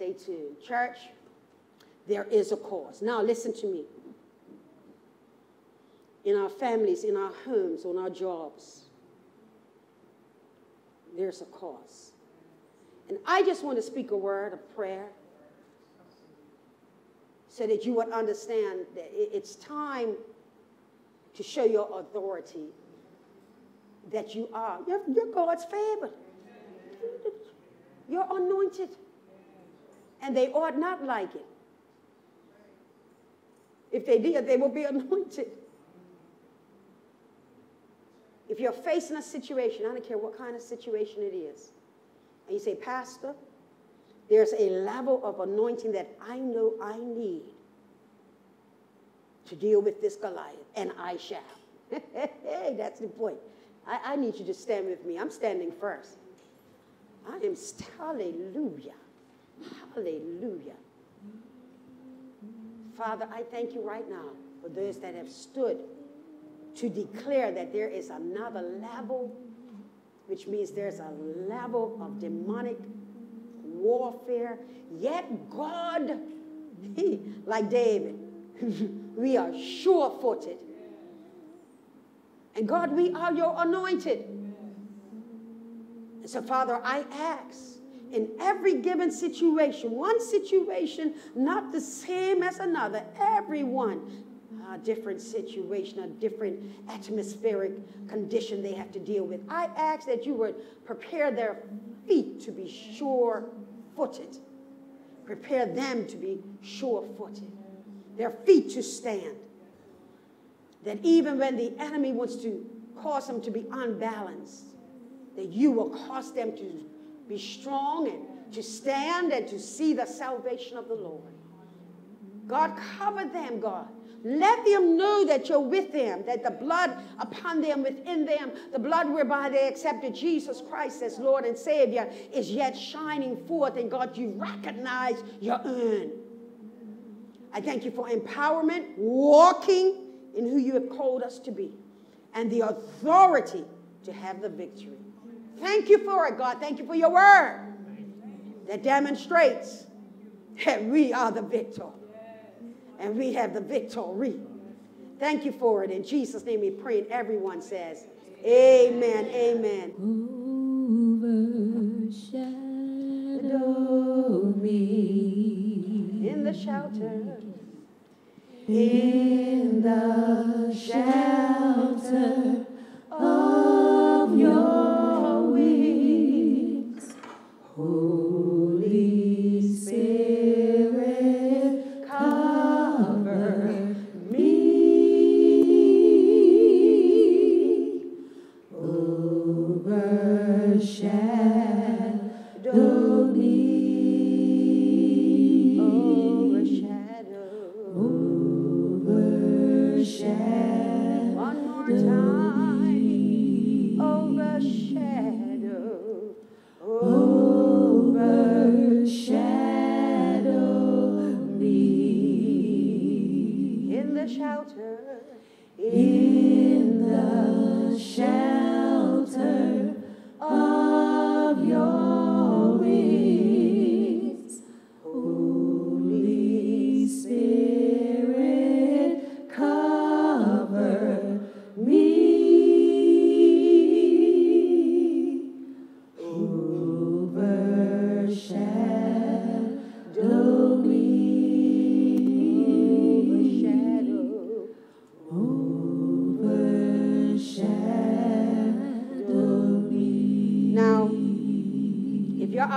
Stay tuned. Church, there is a cause. Now, listen to me. In our families, in our homes, on our jobs, there's a cause. And I just want to speak a word of prayer so that you would understand that it's time to show your authority that you are. You're, you're God's favorite. You're anointed. And they ought not like it. If they did, they will be anointed. If you're facing a situation, I don't care what kind of situation it is, and you say, Pastor, there's a level of anointing that I know I need to deal with this Goliath, and I shall. hey, that's the point. I, I need you to stand with me. I'm standing first. I am, hallelujah. Hallelujah. Father, I thank you right now for those that have stood to declare that there is another level, which means there's a level of demonic warfare. Yet God, like David, we are sure footed. And God, we are your anointed. And so, Father, I ask in every given situation, one situation not the same as another, everyone a different situation, a different atmospheric condition they have to deal with. I ask that you would prepare their feet to be sure footed, prepare them to be sure footed, their feet to stand. That even when the enemy wants to cause them to be unbalanced, that you will cause them to be strong and to stand and to see the salvation of the Lord. God, cover them, God. Let them know that you're with them, that the blood upon them, within them, the blood whereby they accepted Jesus Christ as Lord and Savior, is yet shining forth. And God, you recognize your own. I thank you for empowerment, walking in who you have called us to be, and the authority to have the victory. Thank you for it, God. Thank you for your word that demonstrates that we are the victor and we have the victory. Thank you for it. In Jesus' name we pray. And everyone says, Amen. Amen. Overshadow me in the shelter. In the shelter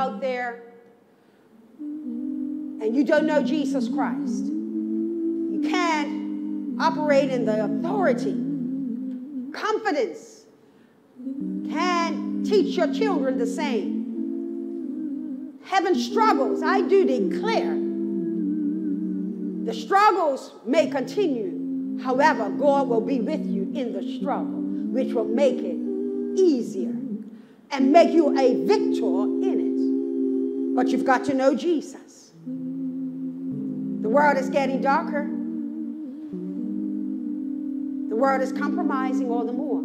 out there and you don't know Jesus Christ, you can't operate in the authority, confidence, Can't teach your children the same. Heaven struggles, I do declare. The struggles may continue. However, God will be with you in the struggle, which will make it easier and make you a victor in it. But you've got to know Jesus. The world is getting darker. The world is compromising all the more.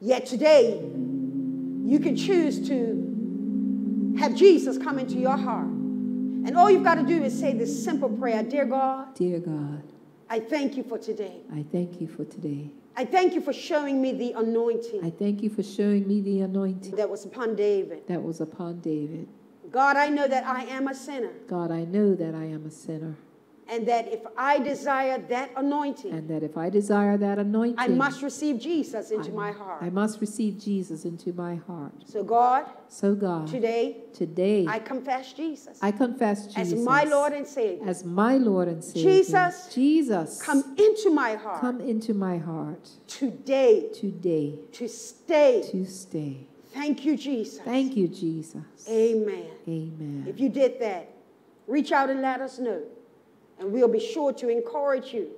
Yet today, you can choose to have Jesus come into your heart. And all you've got to do is say this simple prayer Dear God, Dear God, I thank you for today. I thank you for today. I thank you for showing me the anointing I thank you for showing me the anointing that was upon David. that was upon David. God, I know that I am a sinner God, I know that I am a sinner, and that if I desire that anointing, and that if I desire that anointing, I must receive Jesus into my heart. I must receive Jesus into my heart. So, God, So, God, today today I confess Jesus I confess as my Lord and Savior. as my Lord and Savior. Jesus, Jesus, Come into my heart come into my heart today today to stay. to stay. Thank you, Jesus. Thank you, Jesus. Amen. Amen. If you did that, reach out and let us know. And we'll be sure to encourage you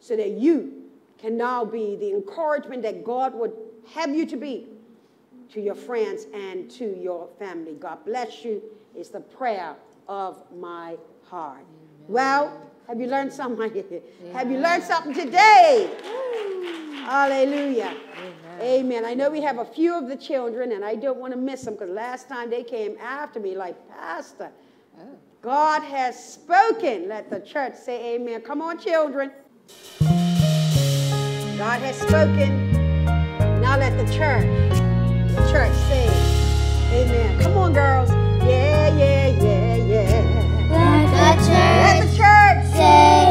so that you can now be the encouragement that God would have you to be to your friends and to your family. God bless you. It's the prayer of my heart. Well, have you learned something? have you learned something today? Hallelujah. Amen. I know we have a few of the children, and I don't want to miss them because last time they came after me, like, Pastor, oh. God has spoken. Let the church say amen. Come on, children. God has spoken. Now let the church, the church say amen. Come on, girls. Yeah, yeah, yeah, yeah. Let the church, Let the church church say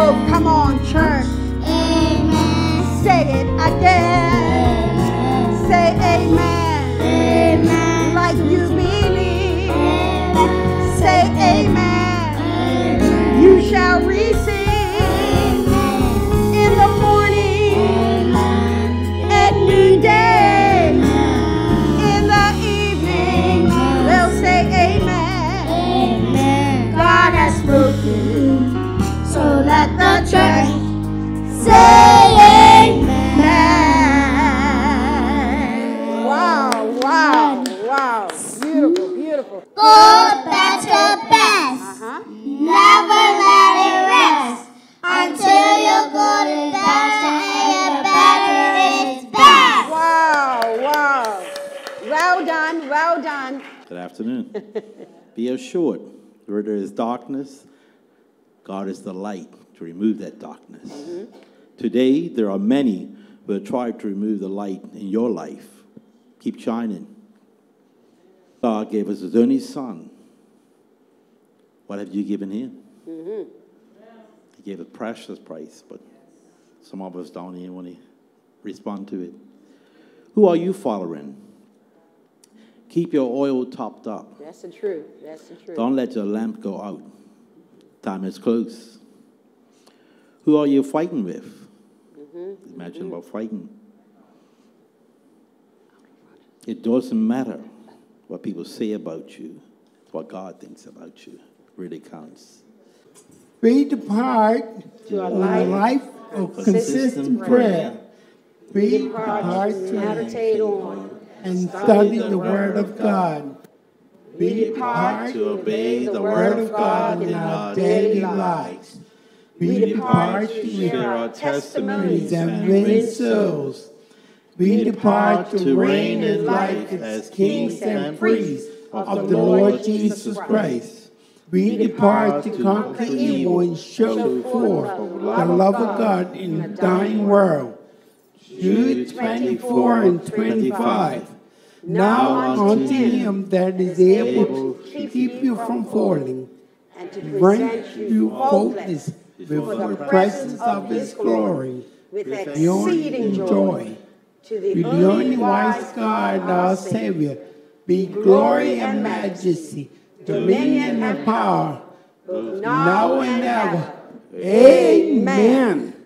Oh, come on, church. Amen. Say it again. Amen. Say amen. Amen. Like you believe. Amen. Say amen. You shall receive Beautiful, beautiful. Good, better, best. Uh-huh. Never let it rest until you're good and better and better is best. Wow, wow. Well done, well done. Good afternoon. Be assured, where there is darkness, God is the light to remove that darkness. Today, there are many who have tried to remove the light in your life. Keep shining. God gave us his only son. What have you given him? Mm-hmm. He gave a precious price, but some of us don't even want to respond to it. Who are you following? Keep your oil topped up. That's the truth. That's the truth. Don't let your lamp go out. Time is close. Who are you fighting with? Mm-hmm. Imagine mm-hmm. about fighting. It doesn't matter what people say about you. What God thinks about you really counts. Be the part To a of a life life of consistent prayer. Be the part to meditate on. and study the Word of God. Be the part to obey the Word of God in our daily lives. Be the part to share our testimonies and win souls. Be depart to reign in life as kings and priests of the Lord Jesus Christ. We depart to conquer evil and show forth the love of God in a dying world. Jude 24 and 25. Now unto him that is able to keep you from falling, And to bring present you faultless before the presence of his glory with exceeding joy. To the the only wise God, our Savior, be glory and majesty, dominion and power, now and ever. Amen.